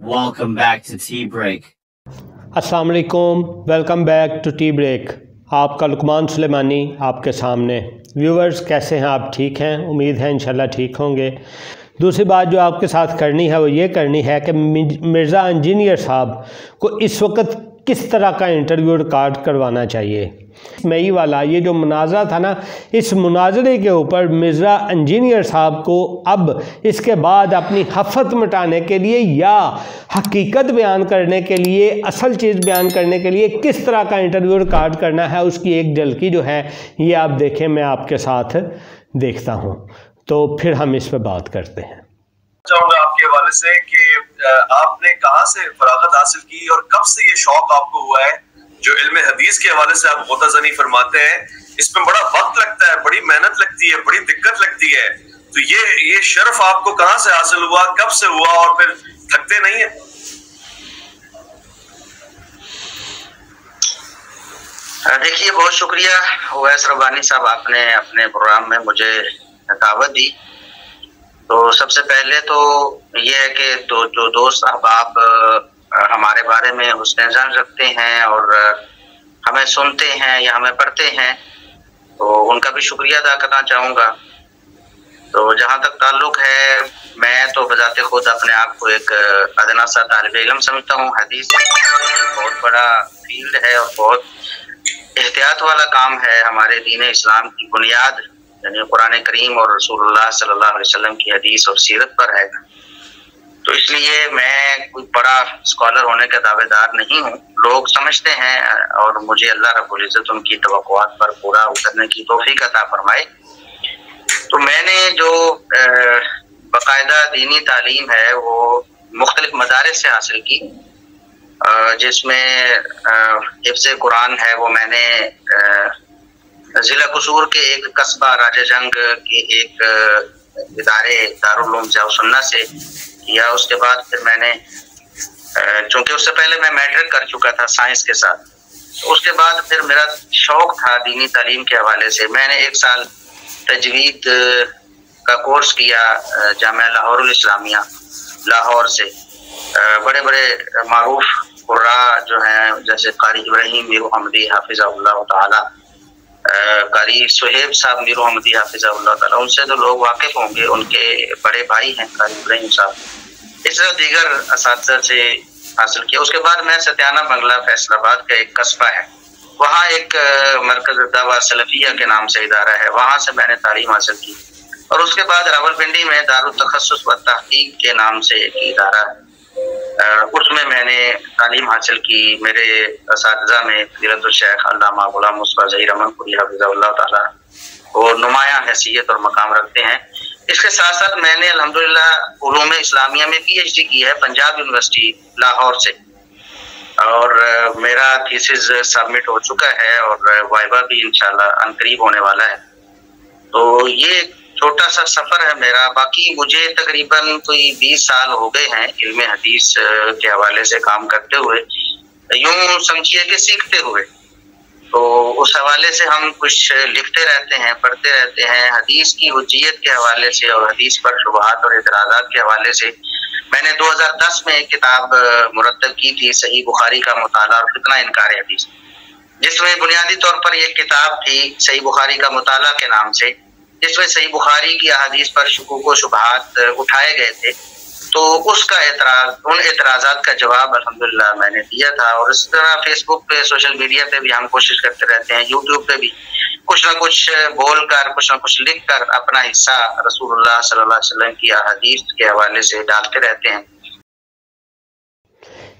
Welcome back to Tea Break. अस्सलाम वालेकुम welcome back to tea break आपका लुकमान सुलेमानी आपके सामने। व्यूवर्स कैसे हैं? आप ठीक हैं? उम्मीद है इंशाल्लाह ठीक होंगे। दूसरी बात जो आपके साथ करनी है, वो ये करनी है कि मिर्ज़ा इंजीनियर साहब को इस वक्त किस तरह का इंटरव्यू रिकॉर्ड करवाना चाहिए? मई वाला, ये जो मुनाजरा था ना, इस मुनाजरे के ऊपर मिर्ज़ा इंजीनियर साहब को अब इसके बाद अपनी हफत मिटाने के लिए या हकीकत बयान करने के लिए, असल चीज़ बयान करने के लिए किस तरह का इंटरव्यू रिकॉर्ड करना है, उसकी एक झलकी जो है, ये आप देखें, मैं आपके साथ देखता हूँ। तो फिर हम इस पर बात करते हैं। चाहूँगा आपके हवाले से कि आपने कहाँ से फरागत हासिल की और कब से ये शौक आपको हुआ है जो इल्म हदीस के हवाले से आप गोताजनी फरमाते हैं? इसमें बड़ा वक्त लगता है, बड़ी मेहनत लगती है, बड़ी दिक्कत लगती है। तो ये ये शर्फ आपको कहाँ से हासिल हुआ, कब से हुआ और फिर थकते नहीं है? देखिए, बहुत शुक्रिया। ओवैस रबानी साहब, आपने अपने प्रोग्राम में मुझे दावत दी। तो सबसे पहले तो ये है कि दो जो दोस्त अहबाब हमारे बारे में हुसन जान रखते हैं और हमें सुनते हैं या हमें पढ़ते हैं तो उनका भी शुक्रिया अदा करना चाहूँगा। तो जहाँ तक ताल्लुक है, मैं तो बजाते खुद अपने आप को एक अदना सा तालब इलम समझता हूँ, हदीस। बहुत बड़ा फ़ील्ड है और बहुत एहतियात वाला काम है हमारे दीन इस्लाम की बुनियाद। यानी कुरान करीम और रसूलुल्लाह सल्लल्लाहु अलैहि वसल्लम की हदीस और सीरत पर है तो इसलिए मैं कोई बड़ा स्कॉलर होने का दावेदार नहीं हूँ। लोग समझते हैं और मुझे अल्लाह रब्बुल इज़्ज़त उनकी तवक़ुआत पर पूरा उतरने की तोफ़ी अता फरमाए। तो मैंने जो बाकायदा दीनी तालीम है, वो मुख्तलिफ़ मदारस से हासिल की। जिसमें हिफ्स कुरान है, वो मैंने ज़िला कसूर के एक कस्बा राजा जंग के एक इदारे दारुल सुन्ना से किया। उसके बाद फिर मैंने चूँकि उससे पहले मैं मैट्रिक कर चुका था साइंस के साथ तो उसके बाद फिर मेरा शौक था दीनी तालीम के हवाले से। मैंने एक साल तजवीद का कोर्स किया जामिया लाहौर इस्लामिया, लाहौर से। बड़े बड़े मरूफ जो हैं, जैसे कारी इब्राहिम हमदी हाफिज़ कारी सुहेब साहब मीर हमदी हाफिज़ उनसे तो लोग वाकिफ होंगे, उनके बड़े भाई हैं कारी इब्राहिम साहब। इस तरह दीगर इस से हासिल किया। उसके बाद मैं सत्याना बंगला, फैसलाबाद का एक कस्बा है। वहाँ एक मरकज दावा सलफिया के नाम से इदारा है। वहाँ से मैंने तालीम हासिल की। और उसके बाद रावलपिंडी में दारुल तखसस व तहकीक के नाम से एक इदारा है। उसमें मैंने तालीम हासिल की। मेरे इस में शेख, अल्लामा गुलाम मुस्फा जही रमनपुरी हाफिज़ा वो नुमाया हैसियत और मकाम रखते हैं। इसके साथ साथ मैंने अल्हम्दुलिल्लाह इस्लामिया में पीएचडी की है, पंजाब यूनिवर्सिटी, लाहौर से। और मेरा थीसिस सबमिट हो चुका है और वाइबा भी इंशाल्लाह अनकरीब होने वाला है। तो ये छोटा सा सफ़र है मेरा। बाकी मुझे तकरीबन कोई बीस साल हो गए हैं इल्म हदीस के हवाले से काम करते हुए। यूँ समझिए कि सीखते हुए। तो उस हवाले से हम कुछ लिखते रहते हैं, पढ़ते रहते हैं। हदीस की हजियत के हवाले से और हदीस पर शुभात और इतराज़ात के हवाले से मैंने 2010 में एक किताब मुरतब की थी, सही बुखारी का मुताला और कितना इनकार हदीस। जिसमें बुनियादी तौर पर एक किताब थी, सही बुखारी का मुताला के नाम से। जिसमें सही बुखारी की अदीस पर शकूक शुभात उठाए गए थे तो उसका एतराज़, उन एतराज़ात का जवाब अलहमदिल्ला मैंने दिया था। और इस तरह फेसबुक पे सोशल मीडिया पे भी हम कोशिश करते रहते हैं यूट्यूब पे भी। कुछ ना कुछ बोल कर कुछ ना कुछ लिख कर अपना हिस्सा रसूलुल्लाह सल्लल्लाहु अलैहि वसल्लम की अहदीस के हवाले से डालते रहते हैं।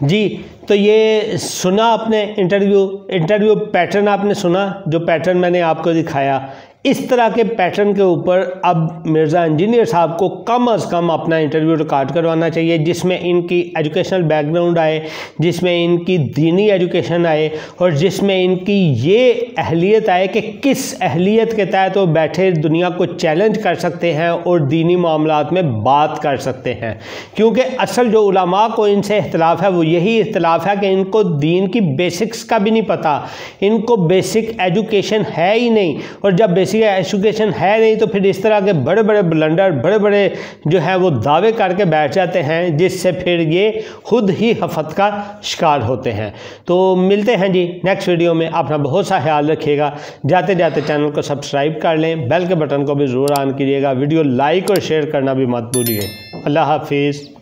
जी तो ये सुना आपने, इंटरव्यू इंटरव्यू पैटर्न आपने सुना, जो पैटर्न मैंने आपको दिखाया। इस तरह के पैटर्न के ऊपर अब मिर्ज़ा इंजीनियर साहब को कम अज़ कम अपना इंटरव्यू रिकॉर्ड करवाना चाहिए, जिसमें इनकी एजुकेशनल बैकग्राउंड आए, जिसमें इनकी दीनी एजुकेशन आए और जिसमें इनकी ये अहलियत आए कि किस अहलियत के तहत वो बैठे दुनिया को चैलेंज कर सकते हैं और दीनी मामला में बात कर सकते हैं। क्योंकि असल जो उलमा को इनसे इख्तलाफ है, वो यही इख्तलाफ है कि इनको दीन की बेसिक्स का भी नहीं पता। इनको बेसिक एजुकेशन है ही नहीं और जब किसी का एजुकेशन है नहीं तो फिर इस तरह के बड़े बड़े ब्लंडर बड़े बड़े जो है वो दावे करके बैठ जाते हैं, जिससे फिर ये खुद ही हफत का शिकार होते हैं। तो मिलते हैं जी नेक्स्ट वीडियो में। अपना बहुत सा ख्याल रखिएगा। जाते जाते चैनल को सब्सक्राइब कर लें। बेल के बटन को भी ज़रूर ऑन कीजिएगा। वीडियो लाइक और शेयर करना भी मत भूलिए। अल्लाह हाफिज़।